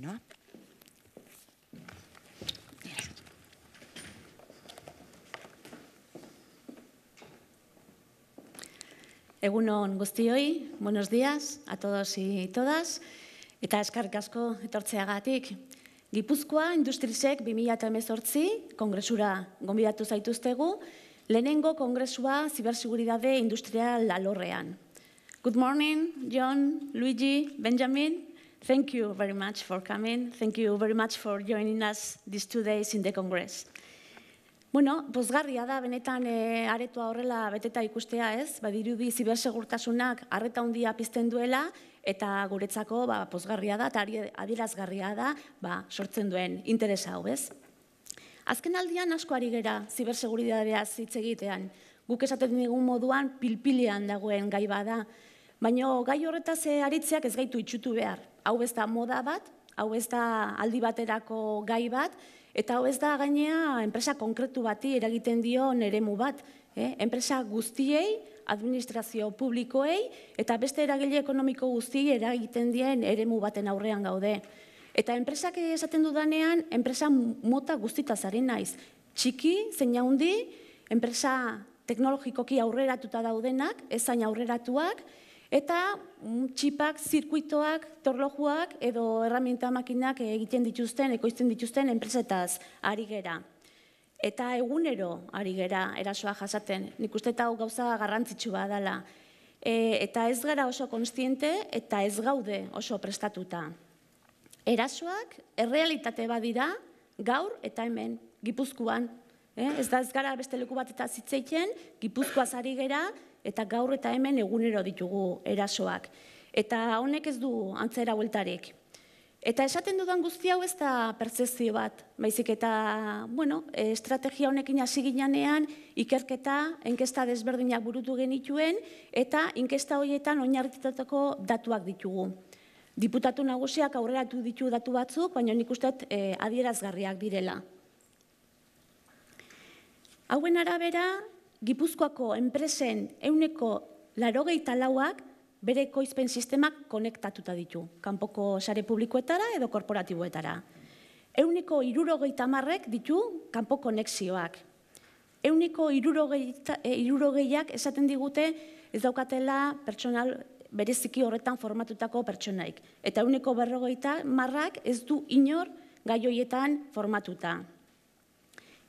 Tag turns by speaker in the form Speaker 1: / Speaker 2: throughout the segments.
Speaker 1: ¿no?
Speaker 2: Egunon guztioi, buenos días a todos y todas, eta eskarrik asko etortzeagatik. Gipuzkoa Industrisek 2018 kongresura gonbidatu zaituztegu, lehenengo kongresua ziberseguridade industrial alorrean. Good morning, John, Luigi, Benjamin. Thank you very much for coming. Thank you very much for joining us these two days in the Congress. Bueno, pozgarria da, benetan e, aretua horrela beteta ikustea ez, badirudi zibersegurtasunak arreta handia pizten duela, eta guretzako ba, pozgarria da, eta adierazgarria da ba, sortzen duen interesa hau ez. Azken aldian asko ari gera ziberseguridadeaz hitz egitean, guk esaten digun moduan pilpilean dagoen gai bada, baina gai horretaz aritzeak ez gaitu itxutu behar. Hau ez da moda bat, hau ez da aldi baterako gai bat, Eta hau ez da gainea enpresa konkretu bati eragiten dio neremu bat. Eh? Enpresa guztiei, administrazio publikoei, eta beste eragile ekonomiko guztiei eragiten dien eremu baten aurrean gaude. Eta enpresak esaten dudanean, enpresa mota guztita zaren naiz. Txiki, zein handi, enpresa teknologikoki aurreratuta daudenak, ezain aurreratuak, Eta mm, txipak, zirkuitoak, torlojuak edo erraminta makinak egiten dituzten, ekoizten dituzten enpresetaz ari gera. Eta egunero ari gera erasoa jasaten, nik uste eta gauza garrantzitsua dela. E, eta ez gara oso konstiente eta ez gaude oso prestatuta. Erasoak errealitate badira gaur eta hemen, gipuzkoan. Eh? Ez da ez gara beste leku bat eta zitzeiten, gipuzkoaz ari gera, eta gaur eta hemen egunero ditugu erasoak. Eta honek ez du antzera hueltarik. Eta esaten dudan guzti hau ez da pertsezio bat, baizik eta, bueno, estrategia honekin hasi ginean ikerketa, enkesta desberdinak burutu genituen, eta inkesta horietan oinarritetako datuak ditugu. Diputatu nagusiak aurreratu ditu datu batzuk, baina nik uste eh, adierazgarriak direla. Hauen arabera, Gipuzkoako enpresen euneko larogeita lauak bere koizpen sistemak konektatuta ditu, kanpoko sare publikoetara edo korporatiboetara. Euneko irurogeita marrek ditu kanpo konexioak. Euneko eh, irurogeiak esaten digute ez daukatela pertsonal bereziki horretan formatutako pertsonaik. Eta euneko berrogeita marrak ez du inor gaioietan formatuta.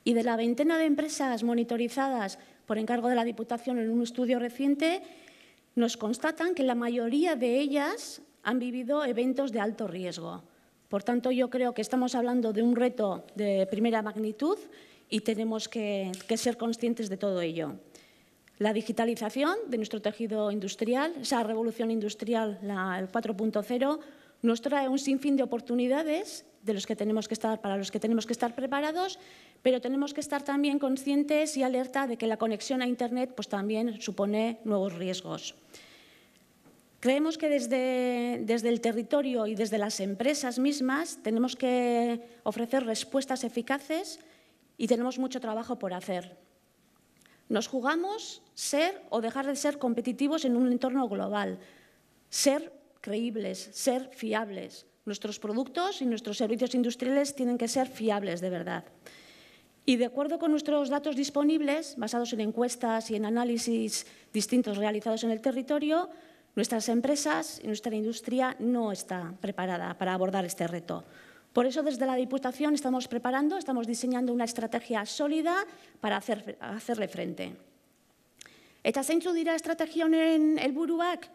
Speaker 2: Y de la veintena de empresas monitorizadas por encargo de la Diputación en un estudio reciente, nos constatan que la mayoría de ellas han vivido eventos de alto riesgo. Por tanto, yo creo que estamos hablando de un reto de primera magnitud y tenemos que, ser conscientes de todo ello. La digitalización de nuestro tejido industrial, esa revolución industrial, la, el 4.0, nos trae un sinfín de oportunidades de los que tenemos que estar, para los que tenemos que estar preparados, pero tenemos que estar también conscientes y alerta de que la conexión a Internet pues, también supone nuevos riesgos. Creemos que desde, desde el territorio y desde las empresas mismas tenemos que ofrecer respuestas eficaces y tenemos mucho trabajo por hacer. Nos jugamos ser o dejar de ser competitivos en un entorno global, ser creíbles, ser fiables, Nuestros productos y nuestros servicios industriales tienen que ser fiables de verdad. Y de acuerdo con nuestros datos disponibles, basados en encuestas y en análisis distintos realizados en el territorio, nuestras empresas y nuestra industria no está preparada para abordar este reto. Por eso, desde la Diputación estamos preparando, estamos diseñando una estrategia sólida para hacer, hacerle frente. Eta zeintzu dira estrategia honen helburuak?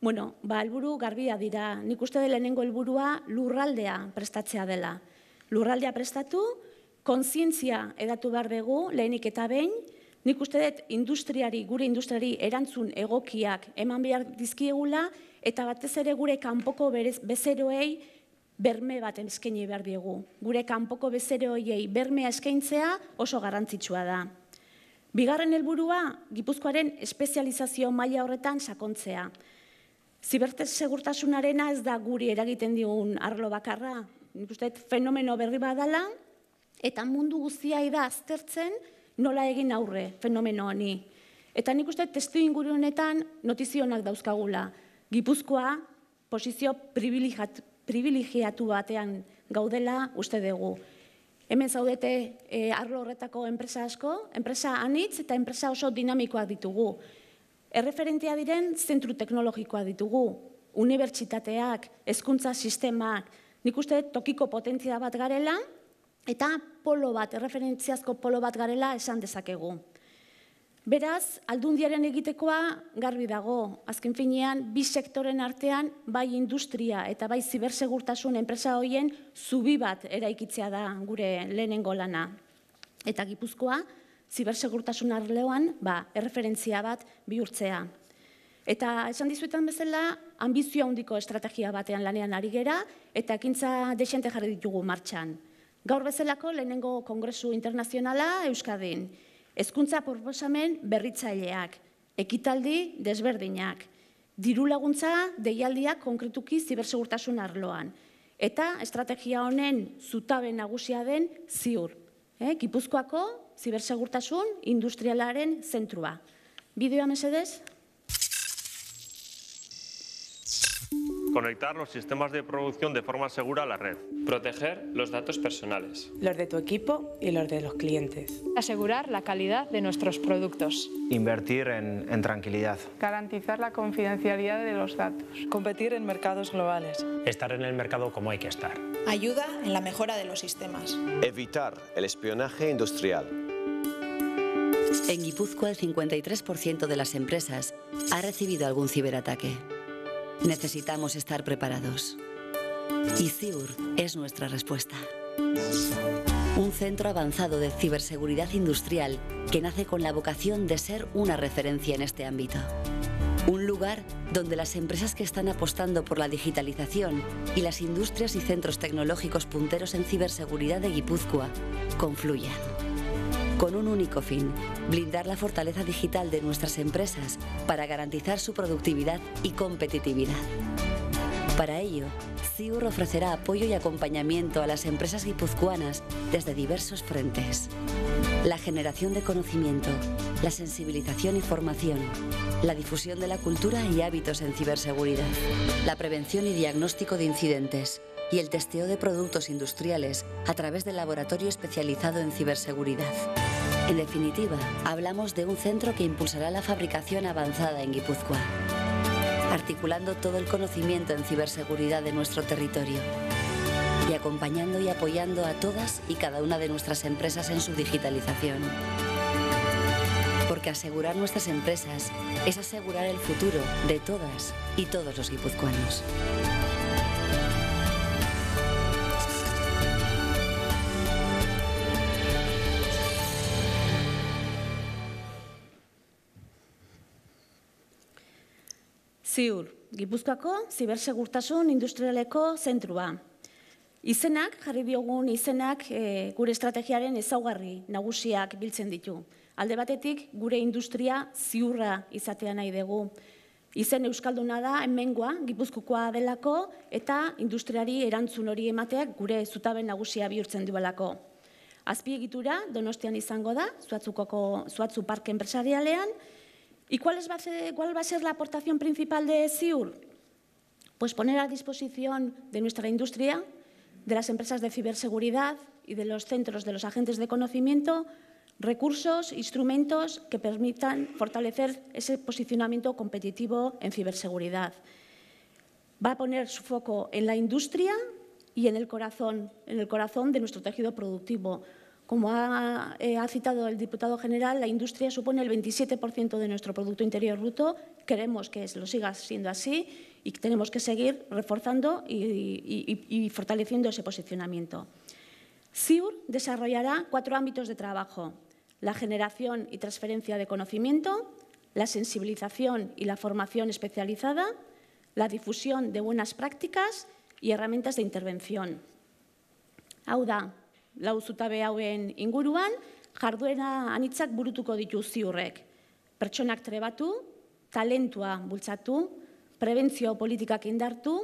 Speaker 2: Bueno, ba, elburu garbia dira. Nik uste dela lehenengo helburua lurraldea prestatzea dela. Lurraldea prestatu, kontzientzia edatu behar dugu, lehenik eta behin, nik uste dut industriari, gure industriari erantzun egokiak eman behar dizkiegula, eta batez ere gure kanpoko bezeroei berme bat eskaini behar diegu. Gure kanpoko bezeroei bermea eskaintzea oso garrantzitsua da. Bigarren helburua Gipuzkoaren espezializazio maila horretan sakontzea. Zibertez segurtasunarena ez da guri eragiten digun arlo bakarra. Nik uste fenomeno berri badala, eta mundu guztia da aztertzen nola egin aurre fenomeno honi. Eta nik uste testu inguru honetan notizionak dauzkagula. Gipuzkoa posizio privilegiatu batean gaudela uste dugu. Hemen zaudete e, arlo horretako enpresa asko, enpresa anitz eta enpresa oso dinamikoak ditugu. Erreferentia diren zentru teknologikoa ditugu, unibertsitateak, hezkuntza sistemak, nik uste tokiko potentzia bat garela, eta polo bat, erreferentziazko polo bat garela esan dezakegu. Beraz, aldundiaren egitekoa garbi dago. Azken finean, bi sektoren artean, bai industria eta bai zibersegurtasun enpresa hoien zubi bat eraikitzea da gure lehenengo lana. Eta gipuzkoa, zibersegurtasun arleoan, ba, erreferentzia bat bihurtzea. Eta esan dizuetan bezala, ambizioa handiko estrategia batean lanean ari gera, eta ekintza desente jarri ditugu martxan. Gaur bezalako lehenengo kongresu internazionala Euskadin hezkuntza proposamen berritzaileak, ekitaldi desberdinak, diru laguntza deialdiak konkretuki zibersegurtasun arloan, eta estrategia honen zutabe nagusia den ziur, eh? Gipuzkoako zibersegurtasun industrialaren zentrua. Bideoa mesedez?
Speaker 1: Conectar los sistemas de producción de forma segura a la red.
Speaker 3: Proteger los datos personales.
Speaker 4: Los de tu equipo y los de los clientes.
Speaker 5: Asegurar la calidad de nuestros productos.
Speaker 6: Invertir en, en tranquilidad.
Speaker 7: Garantizar la confidencialidad de los datos.
Speaker 8: Competir en mercados globales.
Speaker 9: Estar en el mercado como hay que estar.
Speaker 10: Ayuda en la mejora de los sistemas.
Speaker 11: Evitar el espionaje industrial.
Speaker 12: En Guipúzcoa el 53% de las empresas ha recibido algún ciberataque. Necesitamos estar preparados. Y CIUR es nuestra respuesta. Un centro avanzado de ciberseguridad industrial que nace con la vocación de ser una referencia en este ámbito. Un lugar donde las empresas que están apostando por la digitalización y las industrias y centros tecnológicos punteros en ciberseguridad de Guipúzcoa confluyan con un único fin, blindar la fortaleza digital de nuestras empresas para garantizar su productividad y competitividad. Para ello, CIUR ofrecerá apoyo y acompañamiento a las empresas guipuzcoanas desde diversos frentes. La generación de conocimiento, la sensibilización y formación, la difusión de la cultura y hábitos en ciberseguridad, la prevención y diagnóstico de incidentes, y el testeo de productos industriales a través del laboratorio especializado en ciberseguridad. En definitiva, hablamos de un centro que impulsará la fabricación avanzada en Guipúzcoa, articulando todo el conocimiento en ciberseguridad de nuestro territorio y acompañando y apoyando a todas y cada una de nuestras empresas en su digitalización. Porque asegurar nuestras empresas es asegurar el futuro de todas y todos los guipuzcoanos.
Speaker 2: Ziur, Gipuzkoako zibersegurtasun industrialeko zentrua. Izenak, jarri diogun izenak e, gure estrategiaren ezaugarri nagusiak biltzen ditu. Alde batetik, gure industria ziurra izatea nahi dugu. Izen Euskalduna da, hemengoa, Gipuzkokoa delako, eta industriari erantzun hori emateak gure zutaben nagusia bihurtzen duelako. Azpiegitura, donostian izango da, zuatzukoko, zuatzu parke enpresarialean, ¿Y cuál, es, va, a ser, cuál va a ser la aportación principal de CIUR? Pues poner a disposición de nuestra industria, de las empresas de ciberseguridad y de los centros de los agentes de conocimiento recursos, instrumentos que permitan fortalecer ese posicionamiento competitivo en ciberseguridad. Va a poner su foco en la industria y en el corazón, en el corazón de nuestro tejido productivo, como eh, ha, citado el diputado general, la industria supone el 27% de nuestro Producto Interior Bruto. Queremos que lo siga siendo así y tenemos que seguir reforzando y, fortaleciendo ese posicionamiento. CIUR desarrollará cuatro ámbitos de trabajo. La generación y transferencia de conocimiento, la sensibilización y la formación especializada, la difusión de buenas prácticas y herramientas de intervención. Auda, lau zutabe hauen inguruan, jarduera anitzak burutuko ditu ziurrek. Pertsonak trebatu, talentua bultzatu, prebentzio politikak indartu,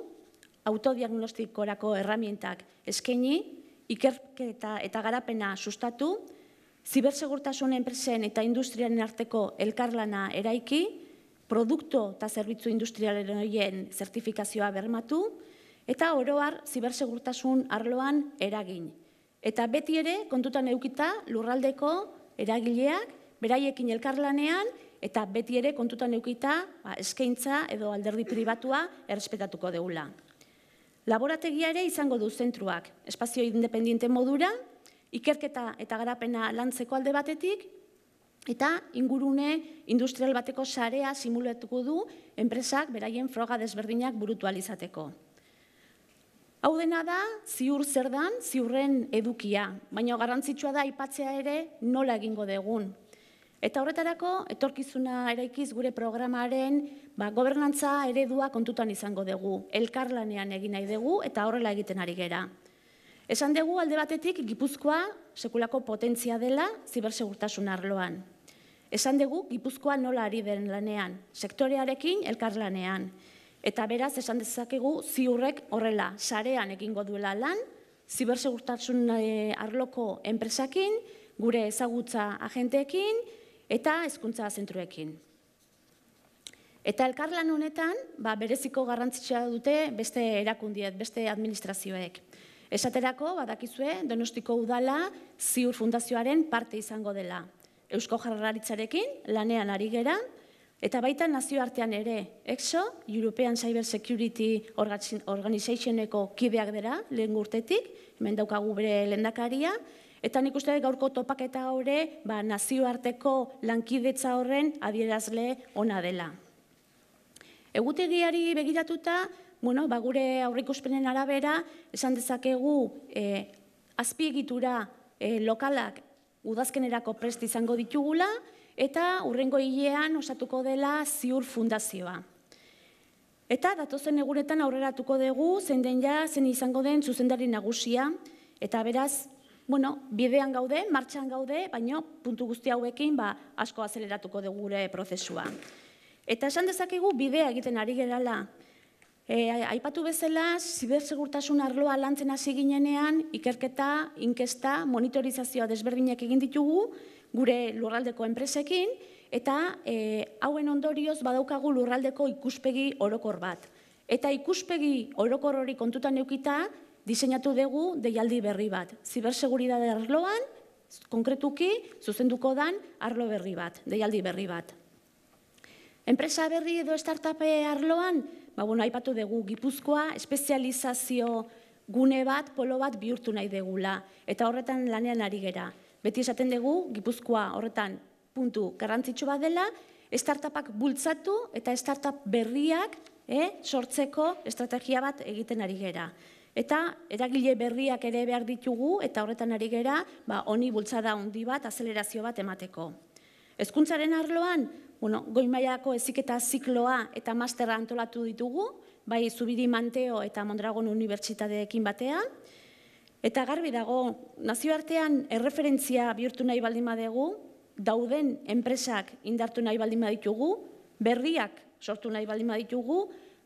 Speaker 2: autodiagnostikorako erramientak eskaini, ikerketa eta garapena sustatu, zibersegurtasun enpresen eta industriaren arteko elkarlana eraiki, produkto eta zerbitzu industrialen horien zertifikazioa bermatu, eta oroar zibersegurtasun arloan eragin. Eta beti ere kontutan eukita lurraldeko eragileak, beraiekin elkarlanean, eta beti ere kontutan eukita ba, eskaintza edo alderdi pribatua errespetatuko deula. Laborategia ere izango du zentruak, espazio independiente modura, ikerketa eta garapena lantzeko alde batetik, eta ingurune industrial bateko sarea simulatuko du enpresak beraien froga desberdinak burutualizateko. Hau dena da, ziur zer dan, ziurren edukia, baina garrantzitsua da aipatzea ere nola egingo degun. Eta horretarako, etorkizuna eraikiz gure programaren ba, gobernantza eredua kontutan izango dugu, elkarlanean egin nahi dugu eta horrela egiten ari gera. Esan dugu alde batetik Gipuzkoa sekulako potentzia dela zibersegurtasun arloan. Esan dugu Gipuzkoa nola ari den lanean, sektorearekin elkarlanean. Eta beraz, esan dezakegu ziurrek horrela, sarean egingo duela lan, zibersegurtasun eh, arloko enpresakin, gure ezagutza agenteekin, eta hezkuntza zentruekin. Eta elkarlan honetan, ba, bereziko garrantzitsua dute beste erakundiet, beste administrazioek. Esaterako, badakizue, Donostiko udala ziur fundazioaren parte izango dela. Eusko jarraritzarekin, lanean ari gera, eta baita nazioartean ere, EXO, European Cyber Security Organizationeko kideak dira, lehen gurtetik, hemen daukagu bere lendakaria, Eta nik uste gaurko topaketa hori ba, nazioarteko lankidetza horren adierazle ona dela. Egutegiari begiratuta, bueno, ba, gure aurrikuspenen arabera, esan dezakegu e, azpiegitura e, lokalak udazkenerako prest izango ditugula, eta urrengo hilean osatuko dela ziur fundazioa. Eta datozen egunetan aurreratuko dugu, zein den ja, zen izango den zuzendari nagusia, eta beraz, bueno, bidean gaude, martxan gaude, baina puntu guzti hauekin ba, asko azeleratuko dugu gure prozesua. Eta esan dezakegu bidea egiten ari gerala. E, aipatu bezala, zibersegurtasun arloa lantzen hasi ginenean, ikerketa, inkesta, monitorizazioa desberdinak egin ditugu, gure lurraldeko enpresekin, eta e, hauen ondorioz badaukagu lurraldeko ikuspegi orokor bat. Eta ikuspegi orokor hori kontutan eukita, diseinatu dugu deialdi berri bat. Ziberseguridade arloan, konkretuki, zuzenduko dan arlo berri bat, deialdi berri bat. Enpresa berri edo startup arloan, ba, bueno, aipatu dugu, gipuzkoa, espezializazio gune bat, polo bat bihurtu nahi degula. Eta horretan lanean ari gera. Beti esaten dugu, gipuzkoa horretan puntu garrantzitsu bat dela, startupak bultzatu eta startup berriak eh, sortzeko estrategia bat egiten ari gera. Eta eragile berriak ere behar ditugu eta horretan ari gera, ba honi bultzada handi bat, azelerazio bat emateko. Hezkuntzaren arloan, bueno, goi mailako heziketa zikloa eta masterra antolatu ditugu, bai Zubiri Manteo eta Mondragon Unibertsitateekin batean. Eta garbi dago, nazioartean erreferentzia bihurtu nahi baldin badegu, dauden enpresak indartu nahi baldin baditugu, berriak sortu nahi baldin baditugu,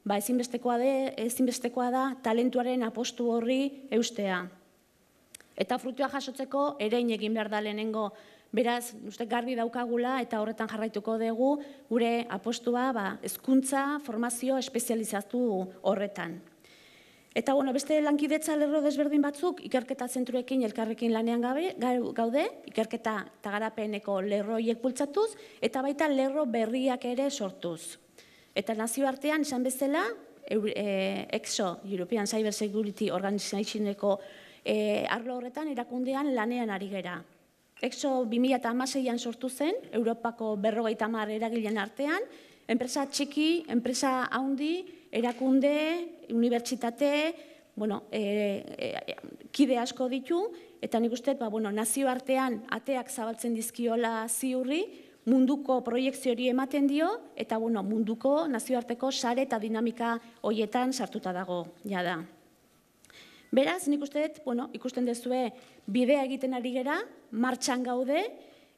Speaker 2: ba ezinbestekoa da, ezinbestekoa da talentuaren apostu horri eustea. Eta frutua jasotzeko erein egin behar da lehenengo. Beraz, uste garbi daukagula eta horretan jarraituko dugu gure apostua ba, ezkuntza, formazio espezializatu horretan. Eta bueno, beste lankidetza lerro desberdin batzuk ikerketa zentruekin elkarrekin lanean gabe, gaude, ikerketa eta garapeneko lerroiek bultzatuz, eta baita lerro berriak ere sortuz. Eta nazioartean esan bezala, e, EXO, European Cyber Security Organizationeko e, arlo horretan erakundean lanean ari gera. EXO 2006an sortu zen, Europako berrogeita mar eragilean artean, enpresa txiki, enpresa haundi, erakunde, unibertsitate, bueno, e, e, kide asko ditu, eta nik uste, ba, bueno, nazioartean ateak zabaltzen dizkiola ziurri, munduko proiektzio hori ematen dio, eta bueno, munduko nazioarteko sare eta dinamika hoietan sartuta dago, jada. Beraz, nik uste bueno, ikusten dezue bidea egiten ari gera, martxan gaude,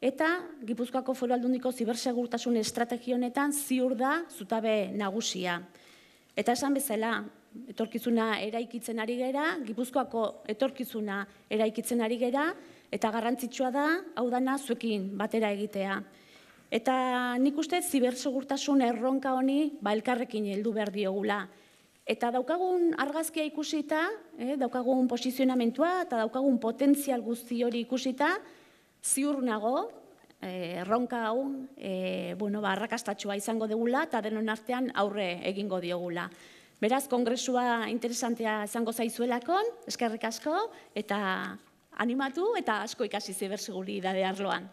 Speaker 2: eta Gipuzkoako foru aldundiko zibersegurtasun estrategionetan ziur da zutabe nagusia. Eta esan bezala, etorkizuna eraikitzen ari gera, Gipuzkoako etorkizuna eraikitzen ari gera, eta garrantzitsua da, hau dana zuekin batera egitea. Eta nik uste zibersegurtasun erronka honi ba elkarrekin heldu behar diogula. Eta daukagun argazkia ikusita, eh, daukagun posizionamentua eta daukagun potentzial guzti hori ikusita, ziur nago, eh, erronka hau, eh, bueno, ba, arrakastatxua izango degula eta denon artean aurre egingo diogula. Beraz, kongresua interesantea izango zaizuelakon, eskerrik asko, eta animatu eta asko ikasi ziberseguridade arloan.